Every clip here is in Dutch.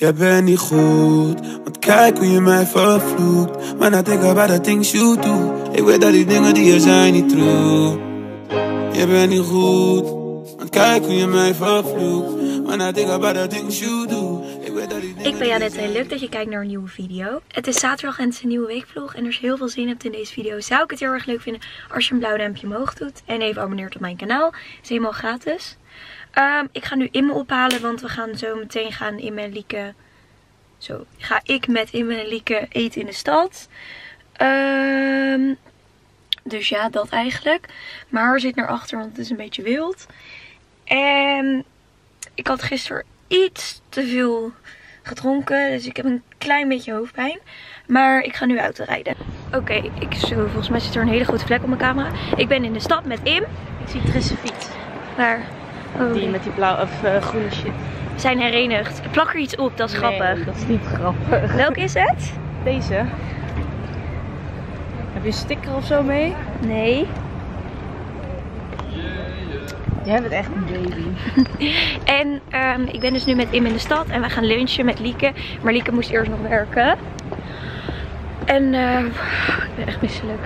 Je bent niet goed, want kijk hoe je mij vervloekt. When I think about the things you do, ik weet dat die dingen die er zijn niet true. Je bent niet goed, want kijk hoe je mij vervloekt. When I think about the things you do, ik weet dat die dingen Ik ben Janette en leuk dat je kijkt naar een nieuwe video. Het is zaterdag en het is een nieuwe weekvlog en als je heel veel zin hebt in deze video zou ik het heel erg leuk vinden als je een blauw duimpje omhoog doet. En even abonneert op mijn kanaal. is helemaal gratis. Ehm, ik ga nu Imme ophalen, want we gaan zo meteen gaan Imme en Lieke... Zo, ga ik met Imme en Lieke eten in de stad. Ehm, dus ja, dat eigenlijk. Mijn haar zit naar achter, want het is een beetje wild. En ik had gisteren iets te veel gedronken. Dus ik heb een klein beetje hoofdpijn. Maar ik ga nu autorijden. Oké, ik volgens mij zit er een hele grote vlek op mijn camera. Ik ben in de stad met Im. Ik zie Trisse fiets. Waar? Oh, Die met die blauw of eh, groene shit. We zijn herenigd. Ik plak er iets op, dat is grappig. Nee, dat is niet grappig. Welke is het? Deze. Heb je een sticker of zo mee? Nee. Jij bent echt een baby. En ehm, ik ben dus nu met Im in de stad en we gaan lunchen met Lieke. Maar Lieke moest eerst nog werken. En eh, ik ben echt misselijk.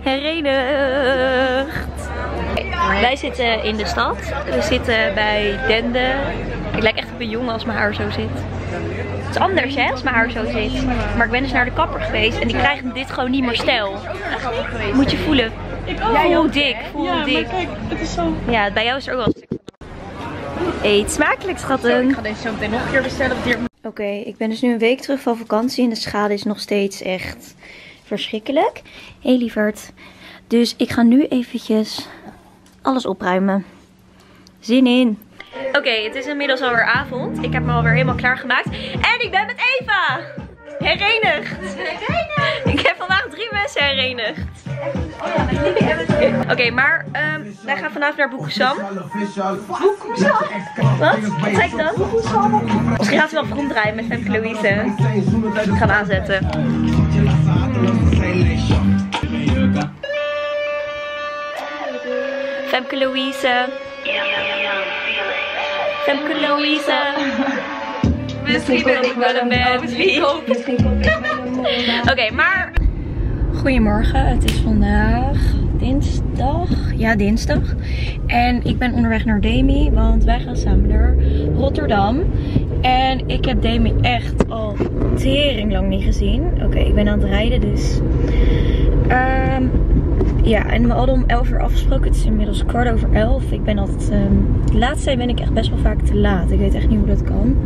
Herenigd. Wij zitten in de stad. We zitten bij Dende. Ik lijk echt op een jongen als mijn haar zo zit. Het is anders hè, als mijn haar zo zit. Maar ik ben dus naar de kapper geweest en die krijgt dit gewoon niet meer stijl. Moet je voelen. Voel dik, voel dik. kijk, het is zo... Ja, bij jou is er ook wel een stuk van. Eet smakelijk, schatten. Ik ga deze zo meteen nog een keer bestellen. Oké, ik ben dus nu een week terug van vakantie en de schade is nog steeds echt verschrikkelijk. Hé hey, lieverd. Dus ik ga nu eventjes alles opruimen. Zin in. Oké, het is inmiddels alweer avond. Ik heb me alweer helemaal klaargemaakt. En ik ben met Eva! Herenigd! Herenigd! Ik heb vandaag drie mensen herenigd. Oké, maar ehm, wij gaan vanavond naar Boekusam. Boekusam? Wat? Wat zei ik dan? Misschien gaat ze wel ronddraaien met Femke Louise. Ik ga hem aanzetten. Femke Louise. Femke Louise. Misschien ben ik wel een bad Oké, maar... Goedemorgen, het is vandaag dinsdag. Ja, dinsdag. En ik ben onderweg naar Demi, want wij gaan samen naar Rotterdam. En ik heb Demi echt al tering lang niet gezien. Oké, ik ben aan het rijden, dus... Ehm, ja, en we hadden om 11 uur afgesproken. Het is inmiddels kwart over 11. Ik ben altijd... Um, de laatste ben ik echt best wel vaak te laat. Ik weet echt niet hoe dat kan.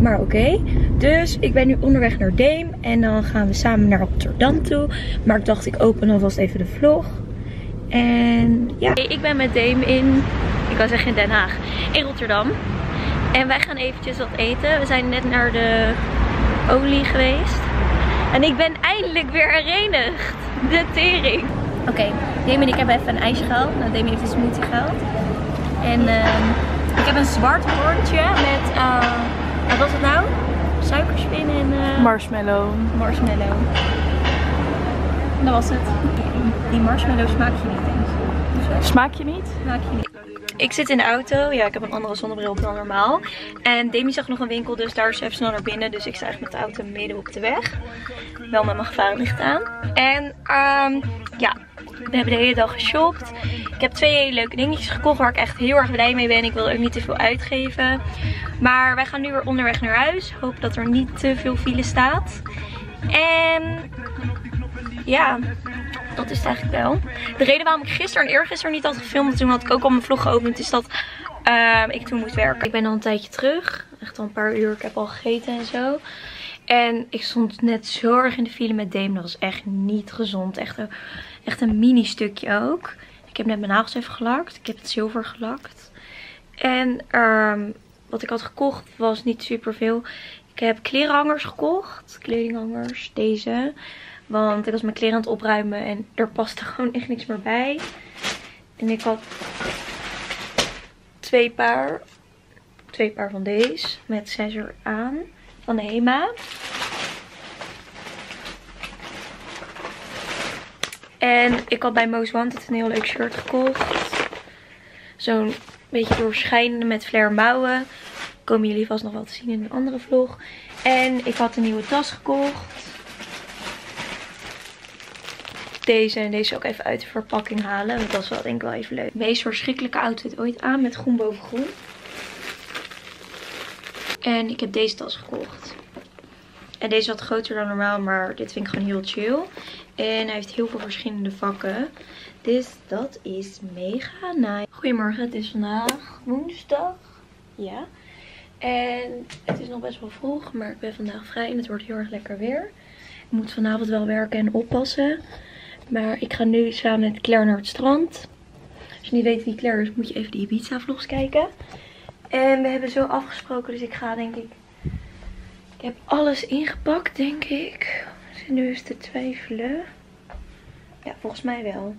Maar oké. Dus ik ben nu onderweg naar Deem. En dan gaan we samen naar Rotterdam toe. Maar ik dacht ik open alvast even de vlog. En ja. Ik ben met Deem in... Ik wou zeggen in Den Haag. In Rotterdam. En wij gaan eventjes wat eten. We zijn net naar de olie geweest. En ik ben eindelijk weer herenigd. De tering. Oké, okay, Demi en ik hebben even een ijsje gehaald. Nou, Demi heeft een smoothie gehaald. En uh, ik heb een zwart hoortje met, uh, wat was het nou? Suikerspin en... Uh, marshmallow. Marshmallow. Dat was het. Die marshmallow smaak je niet eens. Smaak je niet? Smaak je niet. Ik zit in de auto. Ja, ik heb een andere zonnebril op dan normaal. En Demi zag nog een winkel, dus daar is even snel naar binnen. Dus ik sta eigenlijk met de auto midden op de weg. Wel met mijn gevarenlicht aan. En um, ja, we hebben de hele dag geshopt. Ik heb twee hele leuke dingetjes gekocht waar ik echt heel erg blij mee ben. Ik wil ook niet te veel uitgeven. Maar wij gaan nu weer onderweg naar huis. Hoop dat er niet te veel file staat. En ja, dat is het eigenlijk wel. De reden waarom ik gisteren en eergisteren niet had gefilmd, toen had ik ook al mijn vlog geopend, is dat uh, ik toen moest werken. Ik ben al een tijdje terug. Echt al een paar uur. Ik heb al gegeten en zo. En ik stond net zo erg in de file met Dame. Dat was echt niet gezond. Echt echt een mini stukje ook. Ik heb net mijn nagels even gelakt. Ik heb het zilver gelakt. En um, wat ik had gekocht was niet super veel. Ik heb klerenhangers gekocht. Kledinghangers. Deze. Want ik was mijn kleren aan het opruimen. En er paste gewoon echt niks meer bij. En ik had twee paar. Twee paar van deze. Met zes er aan. Van de Hema. En ik had bij Most Wanted een heel leuk shirt gekocht. Zo'n beetje doorschijnende met flare mouwen. Komen jullie vast nog wel te zien in een andere vlog. En ik had een nieuwe tas gekocht. Deze en deze ook even uit de verpakking halen. Want dat is wel denk ik wel even leuk. Meest verschrikkelijke outfit ooit aan met groen boven groen. En ik heb deze tas gekocht. En deze is wat groter dan normaal, maar dit vind ik gewoon heel chill. En hij heeft heel veel verschillende vakken. Dus dat is mega nice. Goedemorgen, het is vandaag woensdag. Ja. En het is nog best wel vroeg, maar ik ben vandaag vrij en het wordt heel erg lekker weer. Ik moet vanavond wel werken en oppassen. Maar ik ga nu samen met Claire naar het strand. Als je niet weet wie Claire is, moet je even die Ibiza vlogs kijken. En we hebben zo afgesproken, dus ik ga denk ik ik heb alles ingepakt, denk ik. Ik zit nu eens te twijfelen. Ja, volgens mij wel.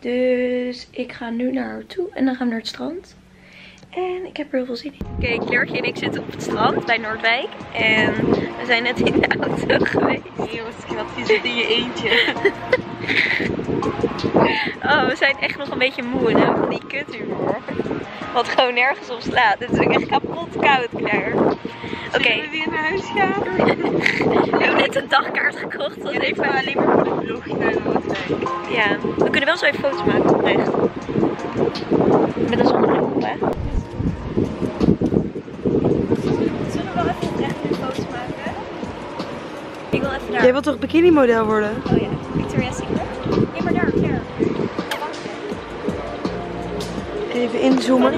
Dus ik ga nu naar haar toe en dan gaan we naar het strand. En ik heb er heel veel zin in. Oké, okay, Kleurtje en ik zitten op het strand bij Noordwijk. En we zijn net in de auto geweest. Jongens, wat je in je eentje. oh, we zijn echt nog een beetje moe hè, van die kuthumor. Wat gewoon nergens op slaat. Het is echt kapot koud, Claire. Oké. Okay. we weer naar huis gaan? we hebben net een dagkaart gekocht. Dat ja, ik ben alleen maar voor de vlogje naar de Ja, we kunnen wel zo even foto's maken oprecht. Met een zonnebril op, hè? Zullen we wel even oprecht een foto's maken? Ik wil even daar. Jij wilt toch bikini model worden? Oh ja, Victoria's Secret. Nee, maar daar, daar. Even inzoomen.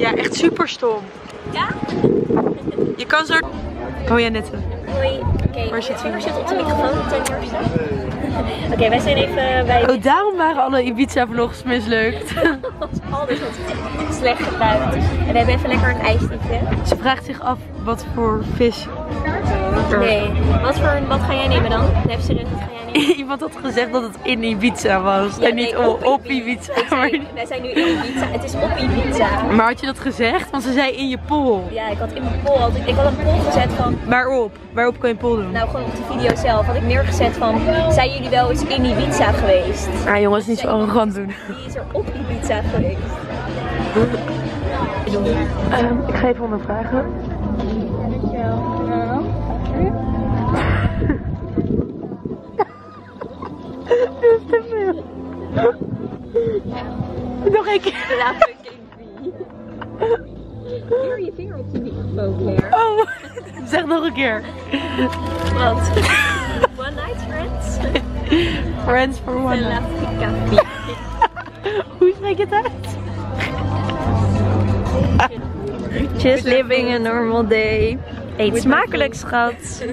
Ja, echt super stom. Ja? Je kan zo... Oh Hoi Annette. Hoi. Oké, waar zit? Waar zit op de microfoon ten eerste? Oké, wij zijn even bij... Oh, daarom waren alle Ibiza vlogs mislukt. Alles wat slecht gebruikt. En we hebben even lekker een ijsje. Ze vraagt zich af wat voor vis Nee. Wat, voor, wat ga jij nemen dan? Nepstudent, wat ga jij nemen? Iemand had gezegd dat het in Ibiza was. En niet op, op Ibiza. Ibiza. Wij, zijn, nu in Ibiza. Het is op Ibiza. Maar had je dat gezegd? Want ze zei in je poll. Ja, ik had in mijn poll. Ik had een pol gezet van... Waarop? Waarop kan je een pol doen? Nou, gewoon op de video zelf. Had ik neergezet van... Zijn jullie wel eens in Ibiza geweest? Ah jongens, niet zo arrogant doen. Die is er op Ibiza geweest. Ehm, ik ga even ondervragen. Dit is te veel. Nog een keer. Laat je vinger Oh, zeg nog een keer. Wat? One night friends? Friends for one night. Hoe spreek je het uit? Just living a normal day. Eet smakelijk, schat.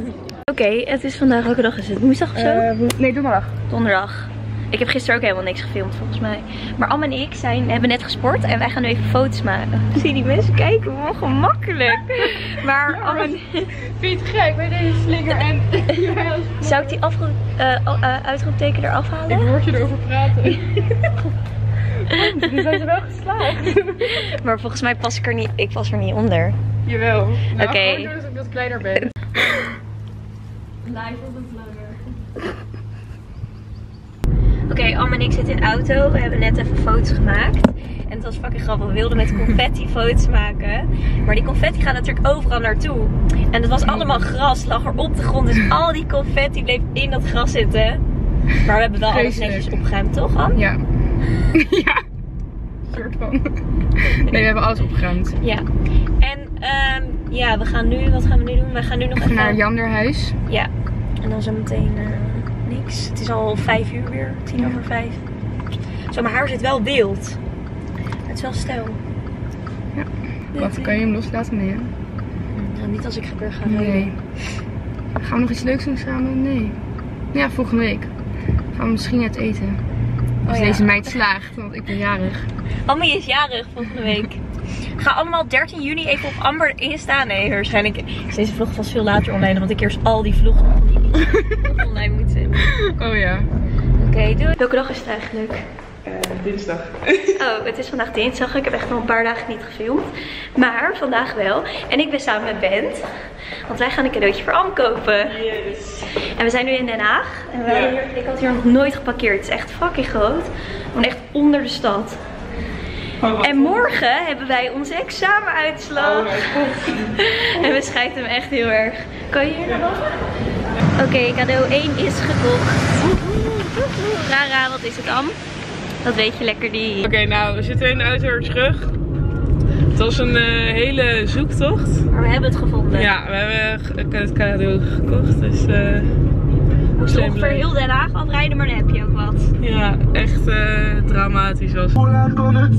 Oké, het is vandaag, welke dag is het? Woensdag of zo? Uh, nee, donderdag donderdag. Ik heb gisteren ook helemaal niks gefilmd volgens mij. Maar Am en ik zijn, hebben net gesport en wij gaan nu even foto's maken. Zie die mensen kijken, hoe ongemakkelijk. Maar ja, Am en... Vind je het gek bij deze slinger en... Zou ik die afro... Uh, eh, eh, uitroepteken eraf halen? Ik hoor je erover praten. Oh, we zijn er wel geslaagd. maar volgens mij pas ik er niet, ik pas er niet onder. Jawel. Nou, Oké. Okay. Ik dat ik wat kleiner ben. Live op een vlogger. Oké, Am en ik zitten in de auto. We hebben net even foto's gemaakt. En het was fucking grappig. We wilden met confetti foto's maken. Maar die confetti gaat natuurlijk overal naartoe. En het was allemaal gras, lag er op de grond. Dus al die confetti bleef in dat gras zitten. Maar we hebben wel alles netjes opgeruimd, toch Am? Ja. ja. Soort van. Nee, we hebben alles opgeruimd. Ja. En um, ja, we gaan nu, wat gaan we nu doen? We gaan nu nog even... Naar Janderhuis. Ja. En dan zo meteen... Eh, niks. Het is al vijf uur weer, tien over vijf. Zo, mijn haar zit wel wild. Het is wel stijl. Ja. Wat kan je hem loslaten? Nee, nou, niet als ik weer ga. Nee. Gaan we nog iets leuks doen samen? Nee. Ja, volgende week. Gaan we misschien uit eten. Als deze meid slaagt, want ik ben jarig. Ammi is jarig volgende week. Ga allemaal 13 juni even op Amber Insta. Nee, waarschijnlijk is deze vlog vast veel later online. Want ik eerst al die vlog online moet zitten. Oh ja. Oké, doe doei. Welke dag is het eigenlijk? dinsdag. Oh, het is vandaag dinsdag. Ik heb echt nog een paar dagen niet gefilmd. Maar vandaag wel. En ik ben samen met Bent. Want wij gaan een cadeautje voor Am kopen. Yes. En we zijn nu in Den Haag. En ik had hier nog nooit geparkeerd. Het is echt fucking groot. Gewoon echt onder de stad. Oh, en morgen hebben wij onze examenuitslag. Oh, en we schijt hem echt heel erg. Kan je hier naar boven? Oké, cadeau 1 is gekocht. Rara, wat is het, Am? Dat weet je lekker die. Oké, nou, we zitten in de auto weer terug. Het was een eh, hele zoektocht. Maar we hebben het gevonden. Ja, we hebben het cadeau gekocht, dus... eh We moesten zijn ongeveer blij. heel Den Haag afrijden, maar dan heb je ook wat. Ja, echt eh, dramatisch was. Ik kan het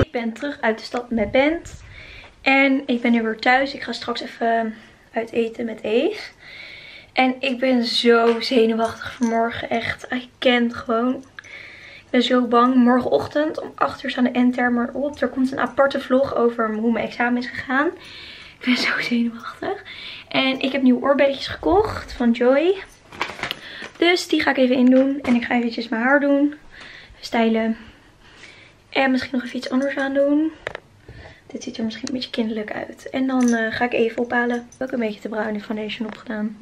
Ik ben terug uit de stad met Bent. En ik ben nu weer thuis. Ik ga straks even uit eten met Eve. En ik ben zo zenuwachtig vanmorgen. Echt, I can't gewoon. Ik ben zo bang. Morgenochtend om 8 uur staan de endtermen op. Er komt een aparte vlog over hoe mijn examen is gegaan. Ik ben zo zenuwachtig. En ik heb nieuwe oorbelletjes gekocht van Joy. Dus die ga ik even indoen. En ik ga eventjes mijn haar doen. Stylen. En misschien nog even iets anders aan doen. Dit ziet er misschien een beetje kinderlijk uit. En dan eh, ga ik even ophalen. Ook een beetje te bruine foundation opgedaan.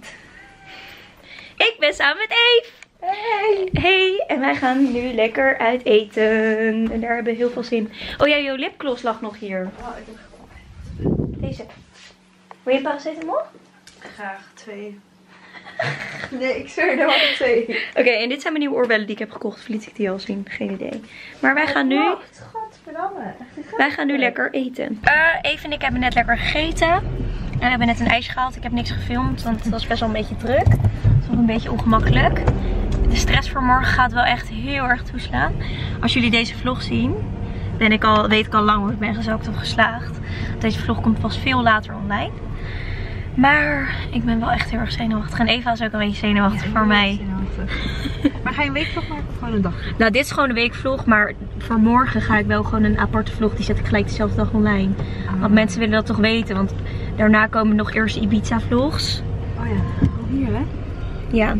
Ik ben samen met Eve. Hey. Hey. En wij gaan nu lekker uit eten. En daar hebben we heel veel zin. Oh ja, jouw lipgloss lag nog hier. Deze. Wil je paracetamol? Graag twee. Nee, ik zweer er maar twee. Oké, en dit zijn mijn nieuwe oorbellen die ik heb gekocht. Of liet ik die al zien? Geen idee. Maar wij gaan nu... Godverdamme. Wij gaan nu lekker eten. Eh Eve en ik hebben net lekker gegeten. We hebben net een ijsje gehaald. Ik heb niks gefilmd, want het was best wel een beetje druk. Het was een beetje ongemakkelijk. De stress voor morgen gaat wel echt heel erg toeslaan. Als jullie deze vlog zien, ben ik al, weet ik al lang hoe ik ben gezookt of geslaagd. Deze vlog komt pas veel later online. Maar ik ben wel echt heel erg zenuwachtig. En Eva is ook een beetje zenuwachtig voor mij. Maar ga je een weekvlog maken of gewoon een dag? Nou, dit is gewoon een weekvlog, maar voor morgen ga ik wel gewoon een aparte vlog. Die zet ik gelijk dezelfde dag online. Want mensen willen dat toch weten, want daarna komen nog eerst Ibiza vlogs. Oh ja. Oh, hier hè? Ja,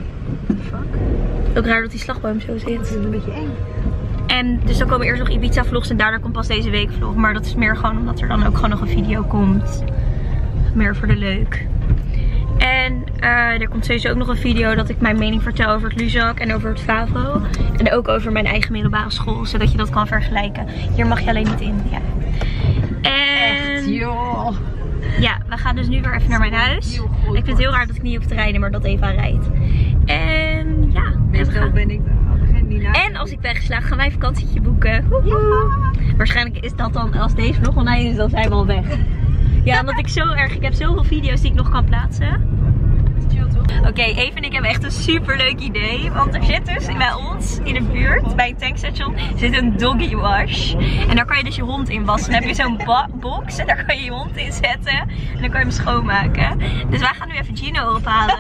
Fuck. ook raar dat die slagboom zo Dat zit. is een beetje eng. En dus dan komen eerst nog Ibiza vlogs en daarna komt pas deze week vlog. Maar dat is meer gewoon omdat er dan ook gewoon nog een video komt. Meer voor de leuk. En eh, er komt sowieso ook nog een video dat ik mijn mening vertel over het Luzak en over het Favo. En ook over mijn eigen middelbare school, zodat je dat kan vergelijken. Hier mag je alleen niet in. Ja. En Joh. ja, we gaan dus nu weer even naar mijn huis. Goed, Ik vind het heel raar dat ik niet hoef te rijden, maar dat Eva rijdt. En ja, Meestal ben ik en als ik ben geslaagd, gaan wij een vakantietje boeken. Woehoe. Waarschijnlijk is dat dan, als deze nog online is, dan zijn we al weg. Ja, omdat ik zo erg, ik heb zoveel video's die ik nog kan plaatsen. Chill toch? Oké, Eve en ik hebben echt een super leuk idee. Want er zit dus bij ons in de buurt, bij een tankstation, zit een doggy wash. En daar kan je dus je hond in wassen. Dan heb je zo'n box en daar kan je je hond in zetten. En dan kan je hem schoonmaken. Dus wij gaan nu even Gino ophalen.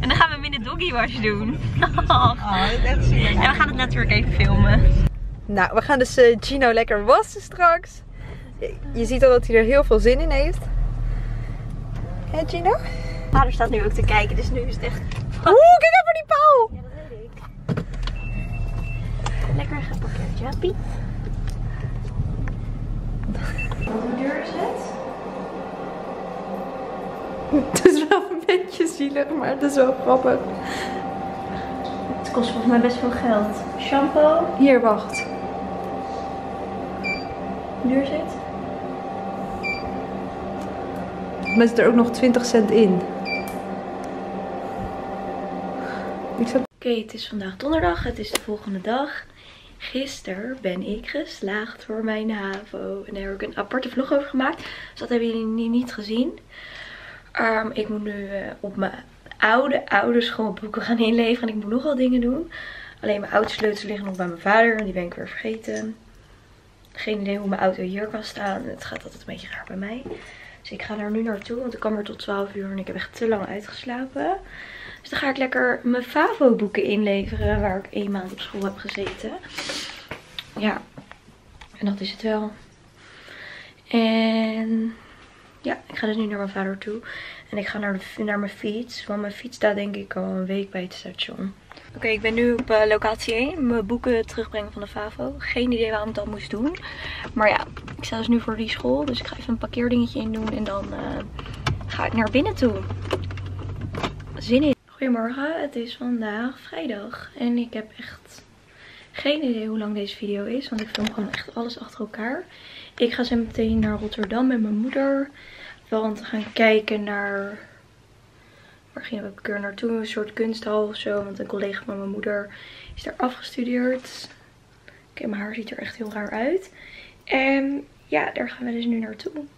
En dan gaan we hem in de doggy wash doen. Oh, dat is echt zielig. En we gaan het natuurlijk even filmen. Nou, we gaan dus eh, Gino lekker wassen straks. Je, ziet al dat hij er heel veel zin in heeft. Hé Gino? Vader staat nu ook te kijken, dus nu is het echt... Oeh, kijk even die pauw! Ja, dat weet ik. Lekker geparkeerd, ja, Piet. Hoe duur is het? Het is wel een beetje zielig, maar het is wel grappig. Het kost volgens mij best veel geld. Shampoo, Hier, wacht. duur is zit er ook nog 20 cent in. Oké, het is vandaag donderdag. Het is de volgende dag. Gisteren ben ik geslaagd voor mijn HAVO. En daar heb ik een aparte vlog over gemaakt. Dus dat hebben jullie ni- niet gezien. Ehm, ik moet nu eh, op mijn oude, oude schoolboeken gaan inleveren. En ik moet nogal dingen doen. Alleen mijn autosleutels liggen nog bij mijn vader. En die ben ik weer vergeten. Geen idee hoe mijn auto hier kan staan. Het gaat altijd een beetje raar bij mij. Dus ik ga daar nu naartoe. Want ik kan weer tot 12 uur. En ik heb echt te lang uitgeslapen. Dus dan ga ik lekker mijn Favo boeken inleveren. Waar ik één maand op school heb gezeten. Ja. En dat is het wel. En ja, ik ga dus nu naar mijn vader toe. En ik ga naar, de, naar mijn fiets. Want mijn fiets staat denk ik al een week bij het station. Oké, ik ben nu op eh, locatie 1. Mijn boeken terugbrengen van de Favo. Geen idee waarom ik dat moest doen. Maar ja, ik sta dus nu voor die school. Dus ik ga even een parkeerdingetje in doen. En dan eh, ga ik naar binnen toe. Zin in. Goedemorgen, het is vandaag vrijdag en ik heb echt geen idee hoe lang deze video is, want ik film gewoon echt alles achter elkaar. Ik ga zo meteen naar Rotterdam met mijn moeder, want we gaan kijken naar, waar gingen we keur naartoe, een soort kunsthal of zo, want een collega van mijn moeder is daar afgestudeerd. Oké, mijn haar ziet er echt heel raar uit. En ja, daar gaan we dus nu naartoe. En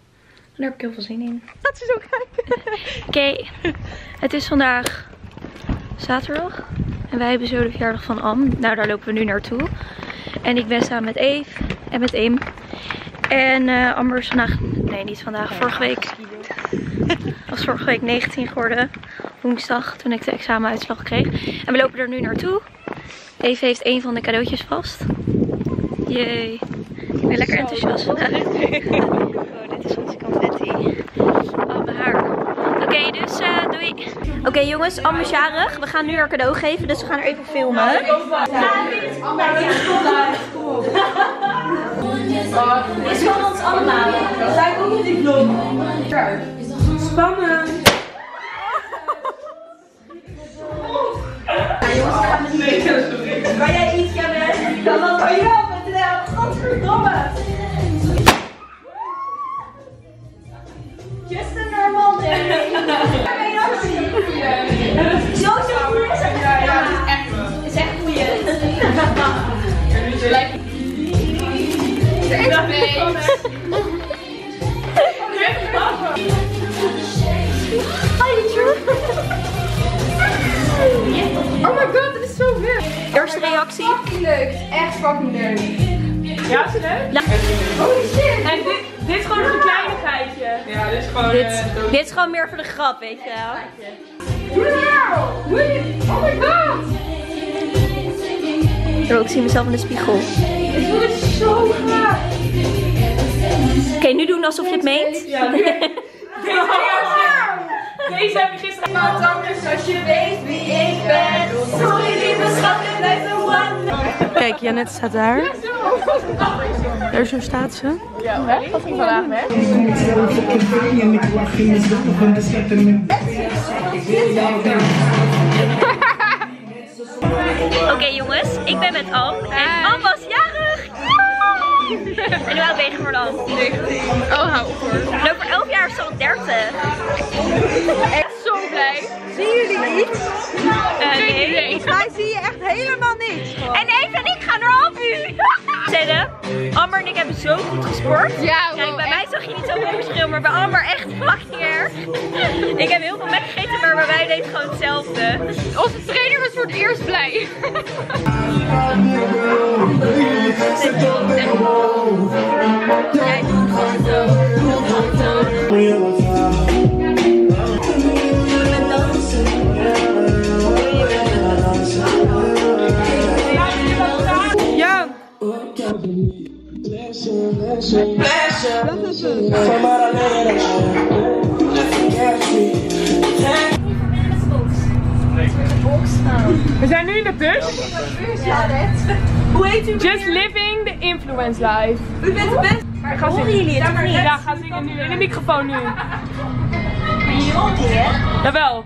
daar heb ik heel veel zin in. Laat ze zo kijken. Oké, het is vandaag zaterdag. En wij hebben zo de verjaardag van Am. Nou, daar lopen we nu naartoe. En ik ben samen met Eve en met Eem. En eh Amber is vandaag, nee niet vandaag, vorige week. was vorige week 19 geworden. Woensdag, toen ik de examenuitslag kreeg. En we lopen er nu naartoe. Eve heeft een van de cadeautjes vast. Jee. Ik ben lekker enthousiast vandaag. Oh, dit is onze confetti. Oh, mijn haar. Oké, dus eh, doei. Oké jongens, Am is jarig. We gaan nu haar cadeau geven, dus we gaan er even filmen. Dit is van ons allemaal. Zij ook op die vlog. Spannend. Oh my god, dit is zo vet. Eerste reactie. Fucking leuk. Het is echt fucking leuk. Ja, is het leuk? Ja. Holy shit. En dit, dit is gewoon een kleinigheidje. Ja, dit is gewoon... Dit, eh, dit is gewoon meer voor de grap, weet je wel. Doe het nou. Oh my god. Oh, ik zie mezelf in de spiegel. Dit zo graag. Oké, nu doen alsof je het meent. Ja, nu- Deze, deze heb ik gisteren... Iemand anders als je weet wie ik ben. Sorry lieve schat, ik blijf de one. Kijk, Janet staat daar. Daar zo staat ze. Ja, hè? Wat ging vandaag weg? Oké jongens, ik ben met Am. En Am was jarig. En hoe oud ben je geworden Am? Oh, hou op hoor. En over 11 jaar is ze al 30. Echt zo blij. Zien jullie iets? Eh, nee. Volgens mij zie je echt helemaal niks. Amber en ik hebben zo goed gesport. Ja, Kijk, bij mij zag je niet zoveel verschil, maar bij Amber echt fucking erg. Ik heb heel veel Mac gegeten, maar bij mij deed het gewoon hetzelfde. Onze trainer was voor het eerst blij. Jij doet We zijn nu in de bus. Hoe heet u? Just living the influence life. U bent de beste. Maar Ga horen jullie het? Ja, ga zingen nu. In de microfoon nu. Niet, hè? Jawel.